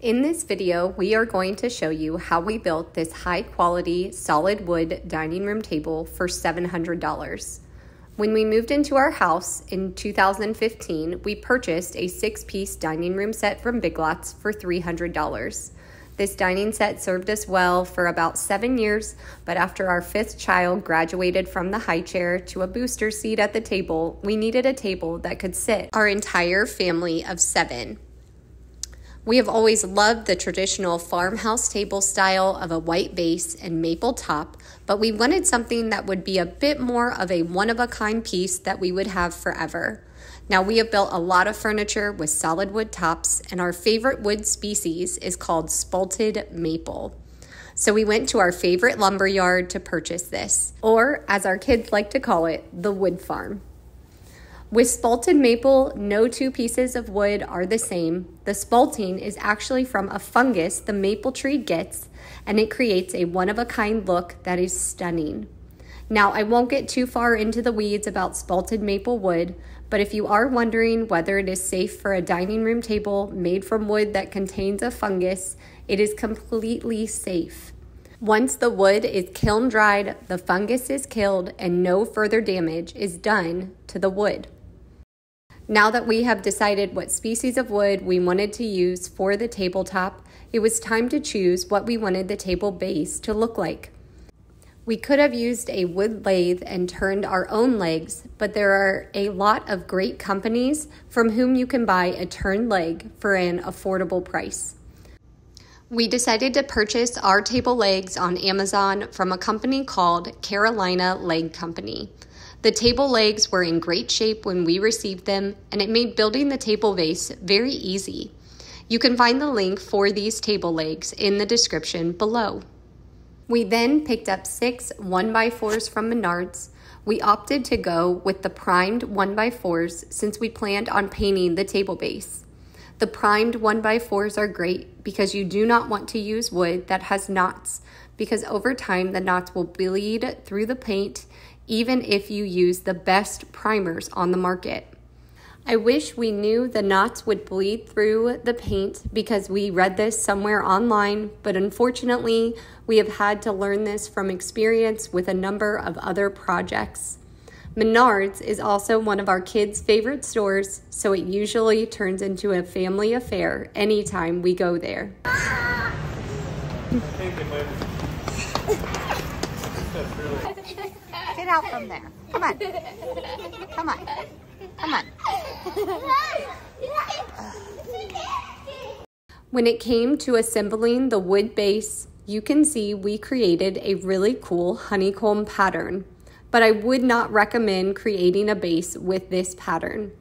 In this video, we are going to show you how we built this high quality solid wood dining room table for $700. When we moved into our house in 2015, we purchased a six piece dining room set from Big Lots for $300. This dining set served us well for about seven years, but after our fifth child graduated from the high chair to a booster seat at the table, we needed a table that could sit our entire family of seven. We have always loved the traditional farmhouse table style of a white base and maple top, but we wanted something that would be a bit more of a one of a kind piece that we would have forever. Now, we have built a lot of furniture with solid wood tops, and our favorite wood species is called spalted maple. So, we went to our favorite lumber yard to purchase this, or as our kids like to call it, the wood farm. With spalted maple, no two pieces of wood are the same. The spalting is actually from a fungus the maple tree gets, and it creates a one of a kind look that is stunning. Now, I won't get too far into the weeds about spalted maple wood, but if you are wondering whether it is safe for a dining room table made from wood that contains a fungus, it is completely safe. Once the wood is kiln dried, the fungus is killed, and no further damage is done to the wood. Now that we have decided what species of wood we wanted to use for the tabletop, it was time to choose what we wanted the table base to look like. We could have used a wood lathe and turned our own legs, but there are a lot of great companies from whom you can buy a turned leg for an affordable price. We decided to purchase our table legs on Amazon from a company called Carolina Leg Company. The table legs were in great shape when we received them, and it made building the table base very easy. You can find the link for these table legs in the description below. We then picked up six 1x4s from Menards. We opted to go with the primed 1x4s since we planned on painting the table base. The primed 1x4s are great because you do not want to use wood that has knots because over time the knots will bleed through the paint even if you use the best primers on the market. I wish we knew the knots would bleed through the paint because we read this somewhere online, but unfortunately, we have had to learn this from experience with a number of other projects. Menards is also one of our kids' favorite stores, so it usually turns into a family affair anytime we go there. Get out from there. Come on. Come on. Come on. When it came to assembling the wood base, you can see we created a really cool honeycomb pattern, but I would not recommend creating a base with this pattern.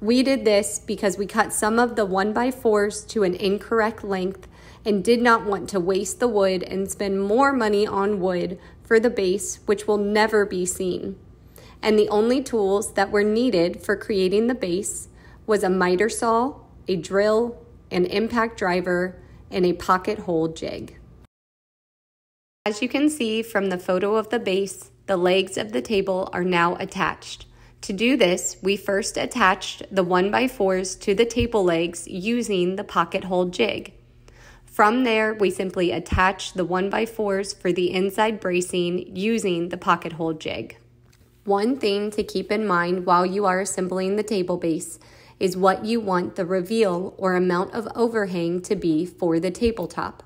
We did this because we cut some of the 1x4s to an incorrect length and did not want to waste the wood and spend more money on wood for the base, which will never be seen. And the only tools that were needed for creating the base was a miter saw, a drill, an impact driver, and a pocket hole jig. As you can see from the photo of the base, the legs of the table are now attached. To do this, we first attached the 1x4s to the table legs using the pocket hole jig. From there, we simply attach the 1x4s for the inside bracing using the pocket hole jig. One thing to keep in mind while you are assembling the table base is what you want the reveal or amount of overhang to be for the tabletop.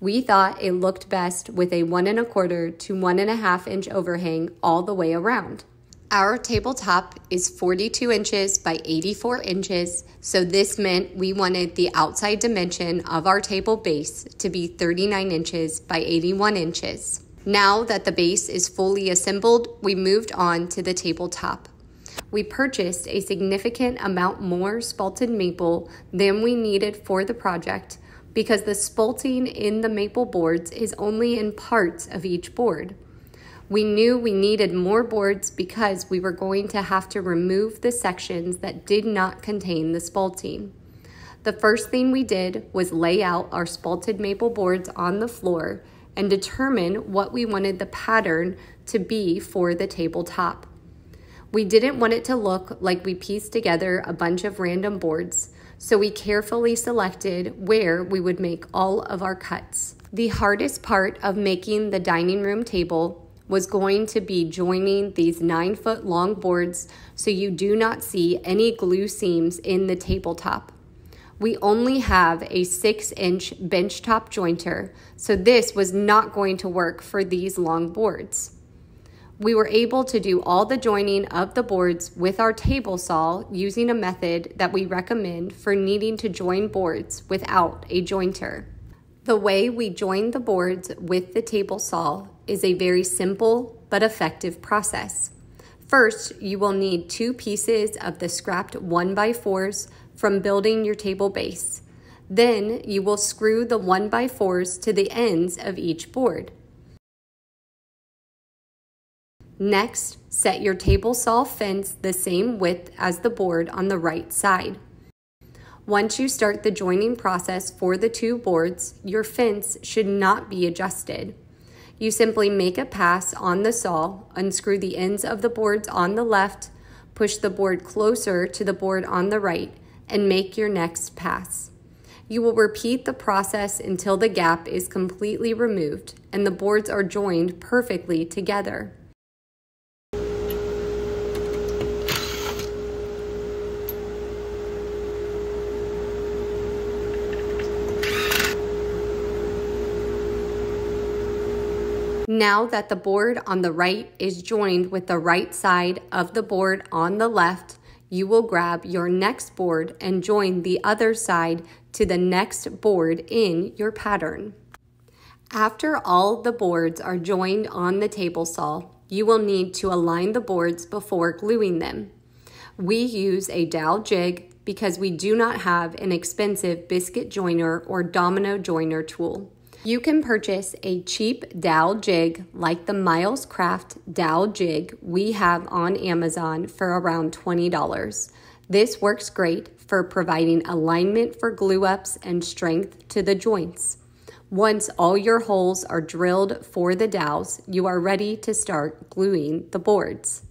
We thought it looked best with a one and a quarter to one and a half inch overhang all the way around. Our tabletop is 42 inches by 84 inches, so this meant we wanted the outside dimension of our table base to be 39 inches by 81 inches. Now that the base is fully assembled, we moved on to the tabletop. We purchased a significant amount more spalted maple than we needed for the project because the spalting in the maple boards is only in parts of each board. We knew we needed more boards because we were going to have to remove the sections that did not contain the spalting. The first thing we did was lay out our spalted maple boards on the floor and determine what we wanted the pattern to be for the tabletop. We didn't want it to look like we pieced together a bunch of random boards, so we carefully selected where we would make all of our cuts. The hardest part of making the dining room table was going to be joining these nine foot long boards so you do not see any glue seams in the tabletop. We only have a six inch benchtop jointer, so this was not going to work for these long boards. We were able to do all the joining of the boards with our table saw using a method that we recommend for needing to join boards without a jointer. The way we join the boards with the table saw is a very simple but effective process. First, you will need two pieces of the scrapped 1x4s from building your table base. Then you will screw the 1x4s to the ends of each board. Next, set your table saw fence the same width as the board on the right side. Once you start the joining process for the two boards, your fence should not be adjusted. You simply make a pass on the saw, unscrew the ends of the boards on the left, push the board closer to the board on the right, and make your next pass. You will repeat the process until the gap is completely removed and the boards are joined perfectly together. Now that the board on the right is joined with the right side of the board on the left, you will grab your next board and join the other side to the next board in your pattern. After all the boards are joined on the table saw, you will need to align the boards before gluing them. We use a dowel jig because we do not have an expensive biscuit joiner or domino joiner tool. You can purchase a cheap dowel jig like the Milescraft dowel jig we have on Amazon for around $20. This works great for providing alignment for glue ups and strength to the joints. Once all your holes are drilled for the dowels, you are ready to start gluing the boards.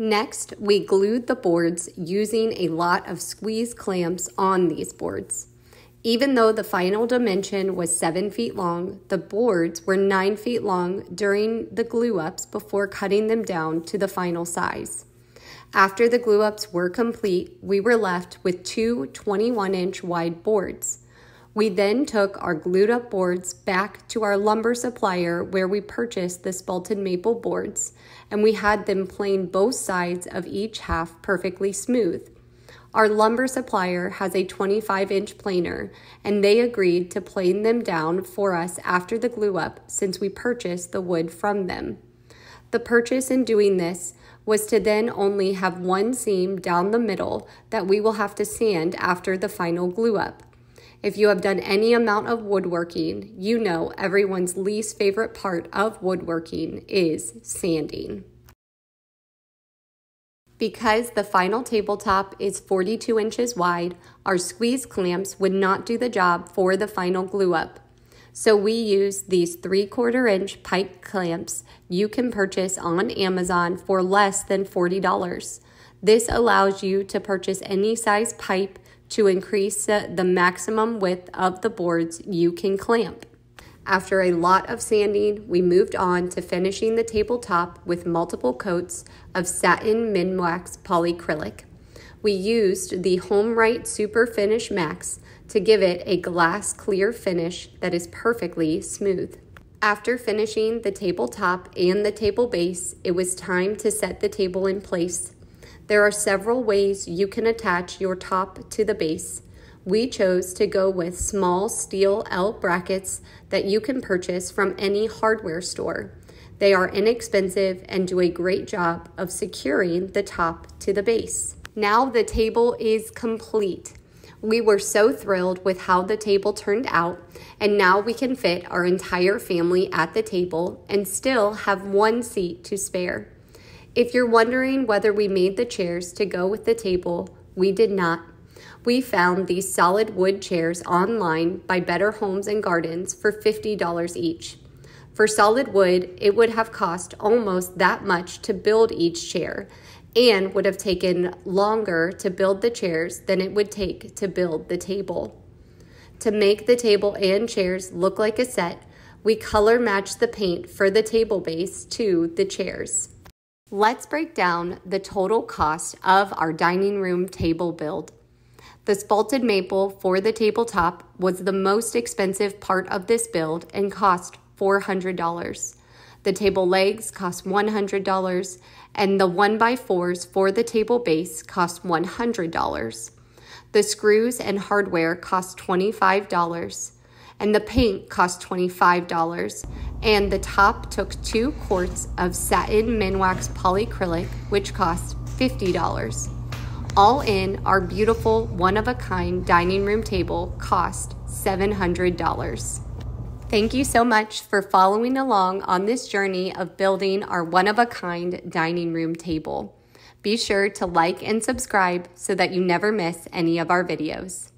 Next, we glued the boards using a lot of squeeze clamps on these boards. Even though the final dimension was 7 feet long, the boards were 9 feet long during the glue ups before cutting them down to the final size. After the glue ups were complete, we were left with two 21 inch wide boards. We then took our glued up boards back to our lumber supplier where we purchased the spalted maple boards, and we had them plane both sides of each half perfectly smooth. Our lumber supplier has a 25 inch planer, and they agreed to plane them down for us after the glue up since we purchased the wood from them. The purchase in doing this was to then only have one seam down the middle that we will have to sand after the final glue up. If you have done any amount of woodworking, you know everyone's least favorite part of woodworking is sanding. Because the final tabletop is 42 inches wide, our squeeze clamps would not do the job for the final glue up. So we use these 3 quarter inch pipe clamps you can purchase on Amazon for less than $40. This allows you to purchase any size pipe to increase the maximum width of the boards you can clamp. After a lot of sanding, we moved on to finishing the tabletop with multiple coats of satin Minwax polycrylic. We used the HomeRight Super Finish Max to give it a glass clear finish that is perfectly smooth. After finishing the tabletop and the table base, it was time to set the table in place. There are several ways you can attach your top to the base. We chose to go with small steel L brackets that you can purchase from any hardware store. They are inexpensive and do a great job of securing the top to the base. Now the table is complete. We were so thrilled with how the table turned out, and now we can fit our entire family at the table and still have one seat to spare. If you're wondering whether we made the chairs to go with the table, we did not. We found these solid wood chairs online by Better Homes and Gardens for $50 each. For solid wood, it would have cost almost that much to build each chair and would have taken longer to build the chairs than it would take to build the table. To make the table and chairs look like a set, we color matched the paint for the table base to the chairs. Let's break down the total cost of our dining room table build. The spalted maple for the tabletop was the most expensive part of this build and cost $400. The table legs cost $100, and the 1x4s for the table base cost $100. The screws and hardware cost $25, and the paint cost $25, and the top took two quarts of satin minwax polyacrylic, which cost $50. All in, our beautiful one of a kind dining room table cost $700. Thank you so much for following along on this journey of building our one of a kind dining room table. Be sure to like and subscribe so that you never miss any of our videos.